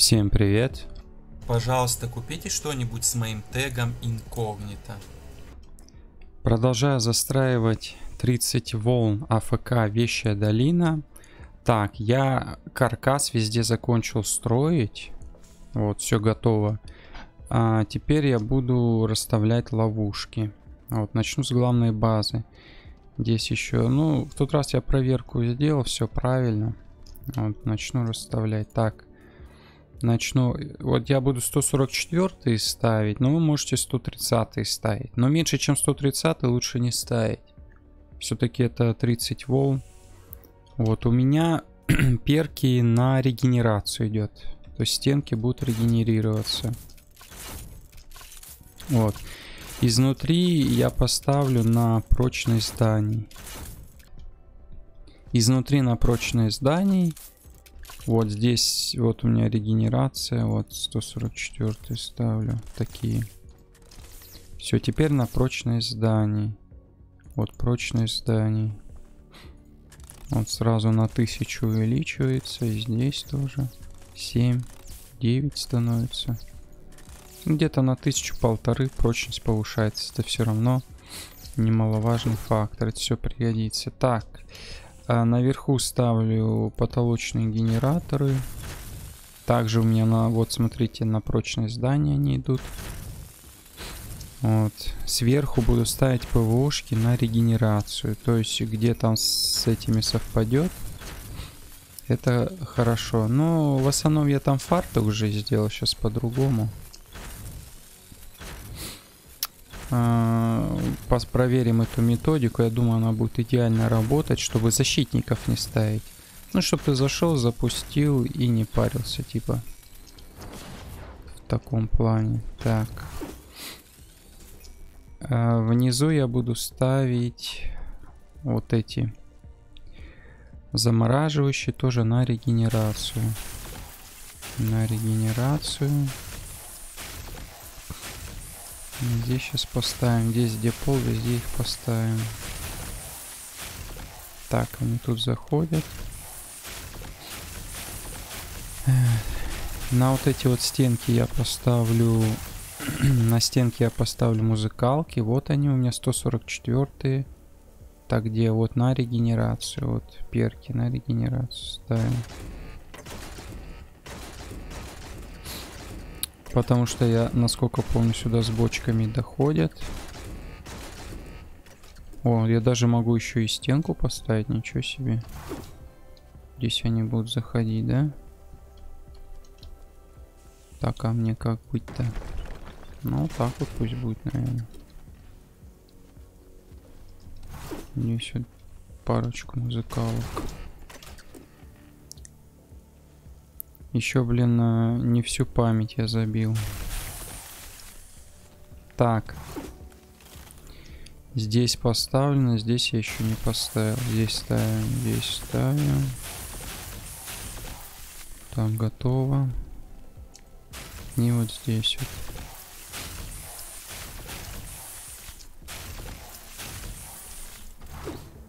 Всем привет. Пожалуйста, купите что-нибудь с моим тегом инкогнито. Продолжаю застраивать 30 волн АФК Вещая долина. Так, я каркас везде закончил строить. Вот, все готово. А теперь я буду расставлять ловушки. Вот, начну с главной базы. Здесь еще, ну, в тот раз я проверку сделал, все правильно. Вот, начну расставлять. Так, начну... Вот я буду 144 ставить, но вы можете 130 ставить. Но меньше, чем 130 лучше не ставить. Все-таки это 30 волн. Вот у меня перки на регенерацию идет. То есть стенки будут регенерироваться. Вот. Изнутри я поставлю на прочность зданий. Изнутри на прочность зданий вот здесь вот у меня регенерация. Вот 144 ставлю. Такие. Все, теперь на прочность зданий. Вот прочность зданий. Вот сразу на 1000 увеличивается. И здесь тоже. 7, 9 становится. Где-то на тысячу полторы прочность повышается. Это все равно немаловажный фактор. Это все пригодится. Так. А наверху ставлю потолочные генераторы. Также у меня на, вот смотрите, на прочность здания они идут. Вот. Сверху буду ставить ПВОшки на регенерацию. То есть где там с этими совпадет. Это хорошо. Но в основном я там фарты уже сделал сейчас по-другому. А, проверим эту методику. Я думаю, она будет идеально работать, чтобы защитников не ставить. Ну, чтобы ты зашел, запустил и не парился, типа. В таком плане. Так. А, внизу я буду ставить вот эти замораживающие тоже на регенерацию. На регенерацию. Здесь сейчас поставим. Здесь где пол, везде их поставим. Так, они тут заходят. На вот эти вот стенки я поставлю... на стенки я поставлю музыкалки. Вот они у меня 144. Так, где? Вот на регенерацию. Вот перки на регенерацию ставим. Потому что я, насколько помню, сюда с бочками доходят. О, я даже могу еще и стенку поставить, ничего себе. Здесь они будут заходить, да? Так, а мне как быть-то? Ну, так вот пусть будет, наверное. Здесь вот парочку музыкалок. Еще, блин, не всю память я забил. Так. Здесь поставлено, здесь я еще не поставил. Здесь ставим, здесь ставим. Так, готово. И вот здесь вот.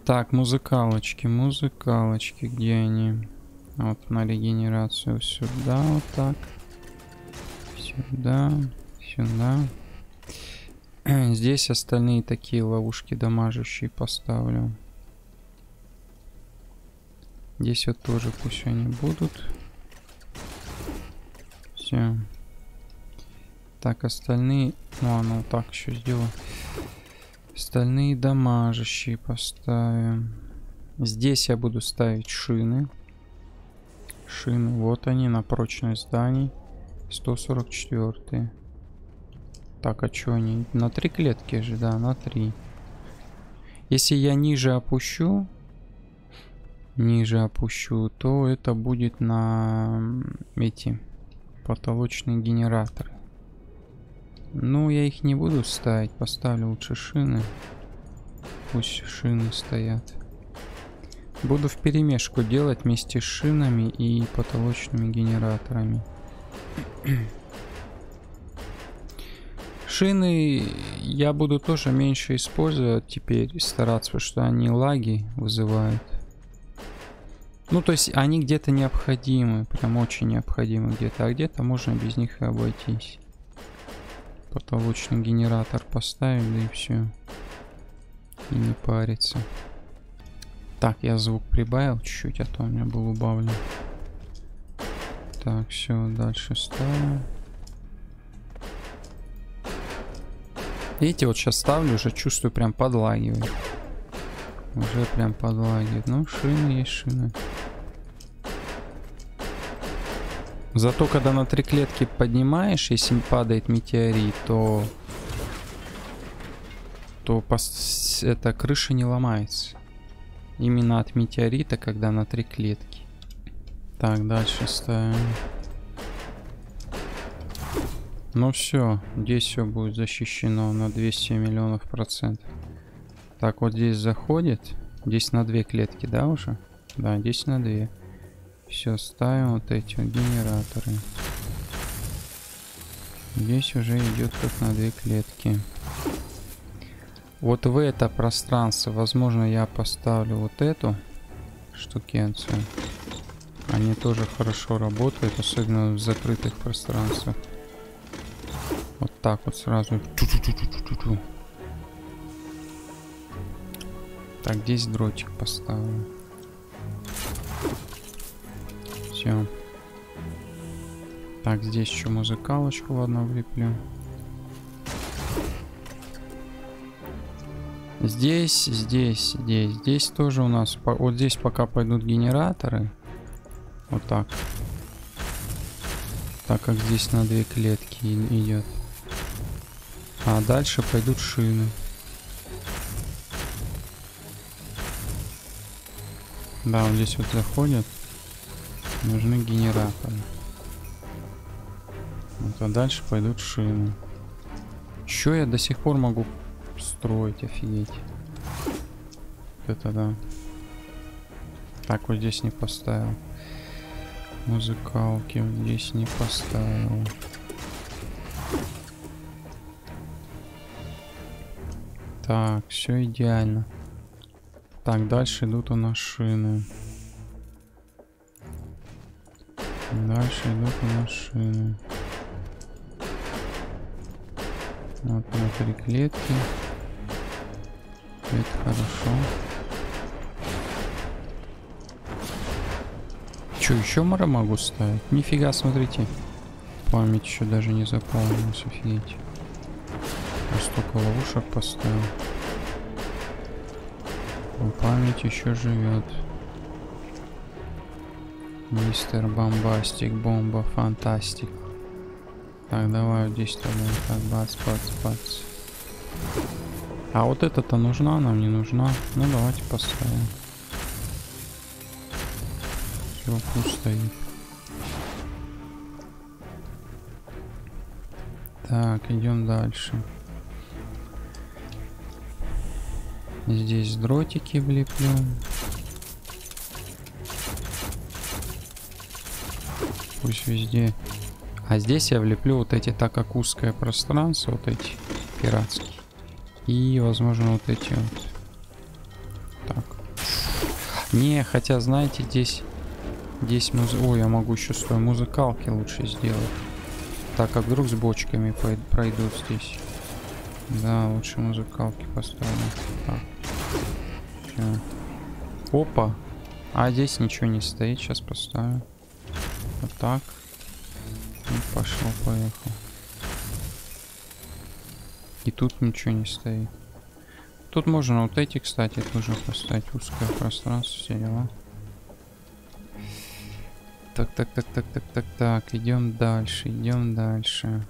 Так, музыкалочки, музыкалочки, где они? Вот на регенерацию сюда вот так. Сюда, сюда. Здесь остальные такие ловушки дамажащие поставлю. Здесь вот тоже пусть они будут. Все. Так, остальные... Ну, оно вот так еще сделаю. Остальные дамажащие поставим. Здесь я буду ставить шины шины. Вот они на прочность зданий. 144. Так, а что они? На три клетки же, да, на три. Если я ниже опущу, ниже опущу, то это будет на эти потолочные генераторы. Ну, я их не буду ставить, поставлю лучше шины. Пусть шины стоят. Буду в перемешку делать вместе с шинами и потолочными генераторами. Шины я буду тоже меньше использовать теперь, стараться, потому что они лаги вызывают. Ну, то есть они где-то необходимы, прям очень необходимы где-то, а где-то можно без них и обойтись. Потолочный генератор поставим, да и все. И не париться. Так, я звук прибавил чуть-чуть, а то у меня был убавлен. Так, все, дальше ставим. Видите, вот сейчас ставлю, уже чувствую, прям подлагивает. Уже прям подлагивает. Ну, шины есть шины. Зато, когда на три клетки поднимаешь, если падает метеорит, то... То пос... эта крыша не ломается. Именно от метеорита, когда на три клетки. Так, дальше ставим. Ну все, здесь все будет защищено на 200 миллионов процентов. Так, вот здесь заходит. Здесь на две клетки, да, уже? Да, здесь на две. Все, ставим вот эти вот генераторы. Здесь уже идет как на две клетки. Вот в это пространство, возможно, я поставлю вот эту штукенцию. Они тоже хорошо работают, особенно в закрытых пространствах. Вот так вот сразу. Так, здесь дротик поставлю. Все. Так, здесь еще музыкалочку, ладно, влеплю. Здесь, здесь, здесь, здесь тоже у нас... Вот здесь пока пойдут генераторы. Вот так. Так как здесь на две клетки идет. А дальше пойдут шины. Да, вот здесь вот заходят. Нужны генераторы. Вот, а дальше пойдут шины. Что я до сих пор могу строить, офигеть. Это да. Так, вот здесь не поставил. Музыкалки здесь не поставил. Так, все идеально. Так, дальше идут у нас шины. Дальше идут у нас шины. Вот на три клетки. Это хорошо. Что, еще мора могу ставить? Нифига, смотрите. Память еще даже не заполнилась, офигеть. Я столько ловушек поставил. Память еще живет. Мистер Бомбастик, бомба, фантастик. Так, давай здесь. Так, бац, бац, бац. А вот эта-то нужна, нам не нужна. Ну, давайте поставим. Все, пусть стоит. Так, идем дальше. Здесь дротики влеплю. Пусть везде. А здесь я влеплю вот эти, так как узкое пространство, вот эти пиратские. И, возможно, вот эти вот. Так. Не, хотя, знаете, здесь... Здесь муз... Ой, я могу еще с той музыкалки лучше сделать. Так, как вдруг с бочками пройдут здесь. Да, лучше музыкалки поставлю. Так. Все. Опа. А здесь ничего не стоит. Сейчас поставлю. Вот так. И пошел, поехал. И тут ничего не стоит. Тут можно вот эти, кстати, тоже поставить узкое пространство, все дела. Так, так, так, так, так, так, так. Идем дальше, идем дальше.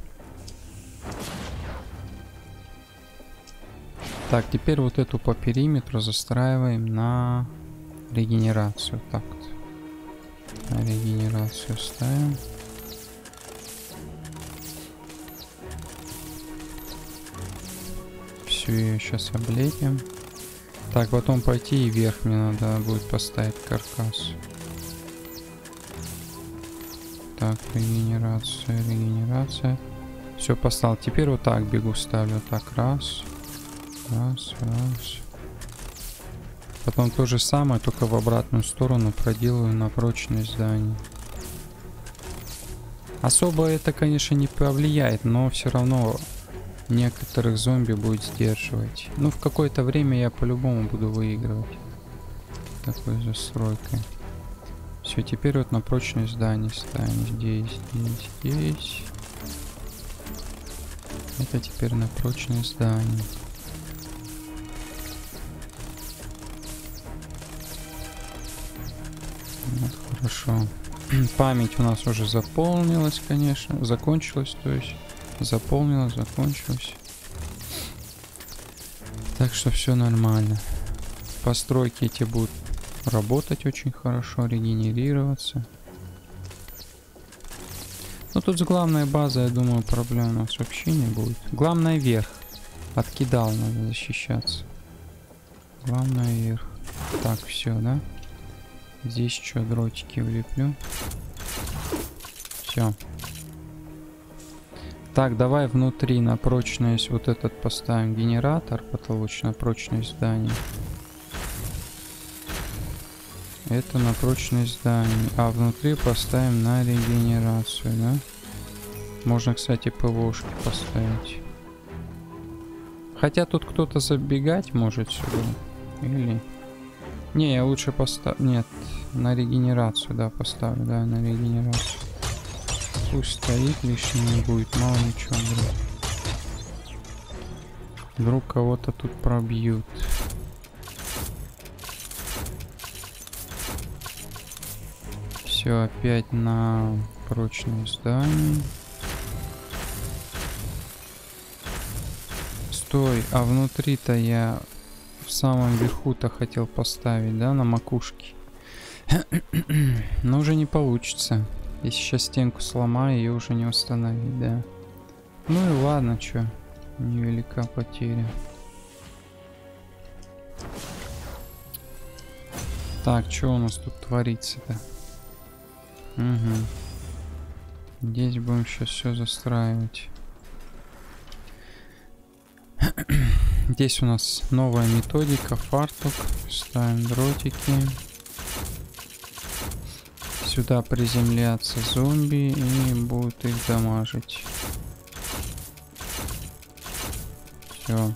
Так, теперь вот эту по периметру застраиваем на регенерацию. Так вот. На регенерацию ставим. Ее сейчас облепим. Так, потом пойти и вверх мне надо будет поставить каркас. Так, регенерация, регенерация. Все, поставил. Теперь вот так бегу, ставлю. Так, раз. Раз, раз. Потом то же самое, только в обратную сторону проделаю на прочность зданий. Особо это, конечно, не повлияет, но все равно некоторых зомби будет сдерживать. Ну, в какое-то время я по-любому буду выигрывать. Такой застройкой. Все, теперь вот на прочность здание ставим. Здесь, здесь, здесь. Это теперь на прочность здание. Вот, хорошо. Память у нас уже заполнилась, конечно. Закончилась, то есть. Заполнилась, закончилась. Так что все нормально. Постройки эти будут работать очень хорошо, регенерироваться. Ну тут главная база, я думаю, проблем у нас вообще не будет. Главное вверх. Откидал, надо защищаться. Главное вверх. Так, все, да? Здесь что, дротики влеплю. Все. Так, давай внутри на прочность вот этот поставим генератор потолочно прочность здания. Это на прочность зданий. А внутри поставим на регенерацию, да? Можно, кстати, ПВОшки поставить. Хотя тут кто-то забегать может сюда. Или... Не, я лучше поставлю... Нет, на регенерацию, да, поставлю, да, на регенерацию. Пусть стоит, лишним будет, мало ничего вдруг. Вдруг кого-то тут пробьют. Все опять на прочное здание. Стой, а внутри-то я в самом верху-то хотел поставить, да, на макушке. Но уже не получится. Если сейчас стенку сломаю, ее уже не установить, да. Ну и ладно, что, невелика потеря. Так, что у нас тут творится-то? Угу. Здесь будем сейчас все застраивать. Здесь у нас новая методика, фартук. Ставим дротики. Сюда приземляться зомби и будут их дамажить. Все.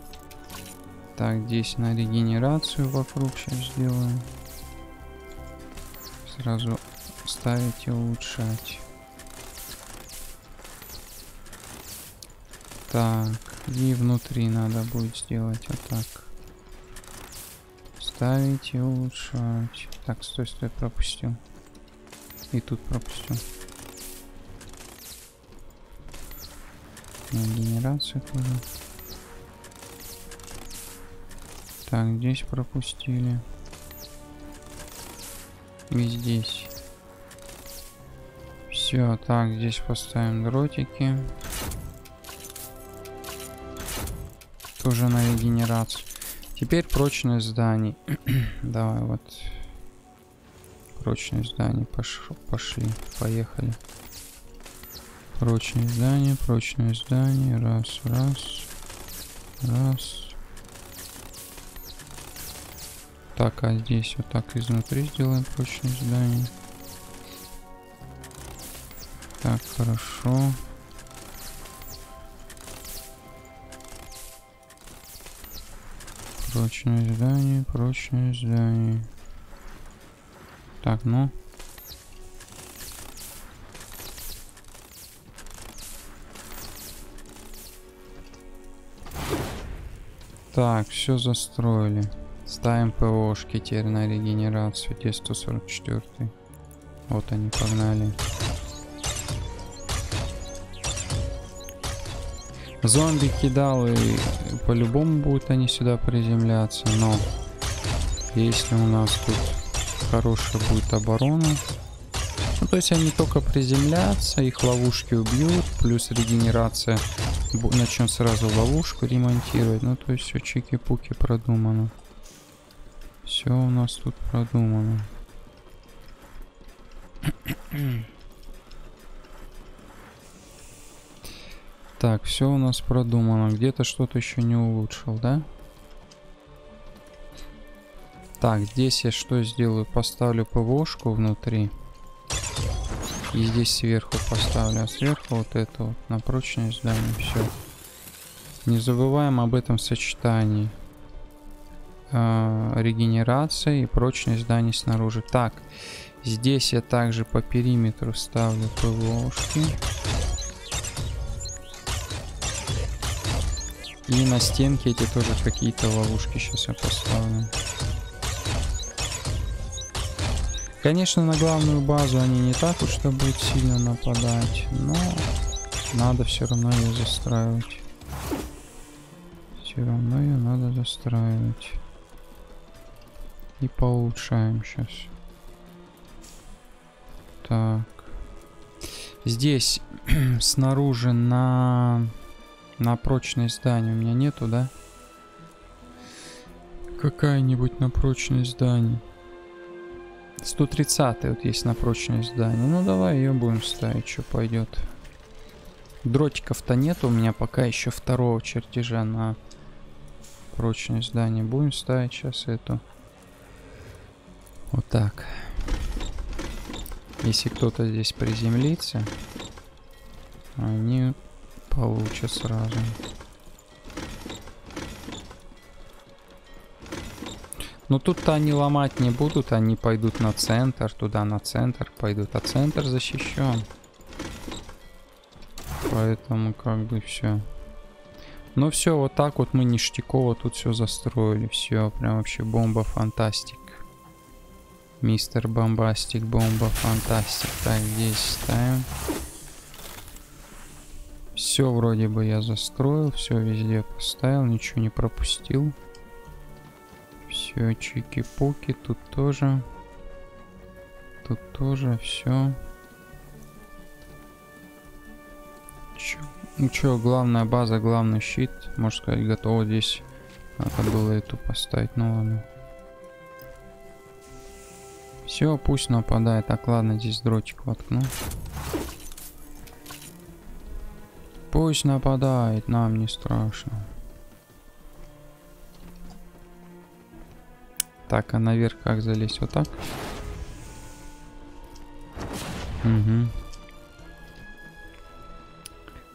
Так, здесь на регенерацию вокруг сейчас сделаем. Сразу ставить и улучшать. Так, и внутри надо будет сделать вот так. Ставить и улучшать. Так, стой, стой, пропустил. И тут пропустил. Генерацию тоже. Так, здесь пропустили. И здесь. Все, так, здесь поставим дротики. Тоже на регенерацию. Теперь прочность зданий. Давай вот. Прочность зданий пош пошли. Поехали. Прочность здания, прочность здания. Раз, раз. Раз. Так, а здесь вот так изнутри сделаем прочность здания. Так, хорошо. Прочное здание, прочное здание. Так, ну. Так, все застроили. Ставим ПОшки теперь на регенерацию. Где 144. Вот они, погнали. Зомби кидал и по-любому будут они сюда приземляться, но если у нас тут хорошая будет оборона, ну, то есть они только приземлятся, их ловушки убьют, плюс регенерация начнет сразу ловушку ремонтировать. Ну, то есть все чики-пуки продумано. Все у нас тут продумано. Так, все у нас продумано. Где-то что-то еще не улучшил, да? Так, здесь я что сделаю? Поставлю ПВОшку внутри. И здесь сверху поставлю, а сверху вот это вот на прочность здания. Все. Не забываем об этом сочетании. Э, регенерация и прочность зданий снаружи. Так, здесь я также по периметру ставлю ПВОшки. И на стенке эти тоже какие-то ловушки сейчас я поставлю. Конечно, на главную базу они не так уж что будут сильно нападать, но надо все равно ее застраивать. Все равно ее надо застраивать. И поулучшаем сейчас. Так. Здесь снаружи на на прочность здания у меня нету, да? Какая-нибудь на прочность зданий. 130 вот есть на прочность здания. Ну давай ее будем ставить, что пойдет. Дротиков-то нет у меня пока еще второго чертежа на прочность здания. Будем ставить сейчас эту. Вот так. Если кто-то здесь приземлится, они получше сразу. Но тут-то они ломать не будут, они пойдут на центр, туда на центр пойдут, а центр защищен. Поэтому как бы все. Ну все, вот так вот мы ништяково тут все застроили. Все, прям вообще бомба фантастик. Мистер Бомбастик, бомба фантастик. Так, здесь ставим. Все вроде бы я застроил, все везде поставил, ничего не пропустил. Все, чики-пуки, тут тоже. Тут тоже все. Ну что, главная база, главный щит, можно сказать, готово здесь. Надо было эту поставить, ну ладно. Все, пусть нападает. Так, ладно, здесь дротик воткну. Пусть нападает, нам не страшно. Так, а наверх как залезть? Вот так? Угу.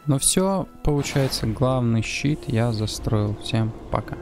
Ну все, получается, главный щит я застроил. Всем пока.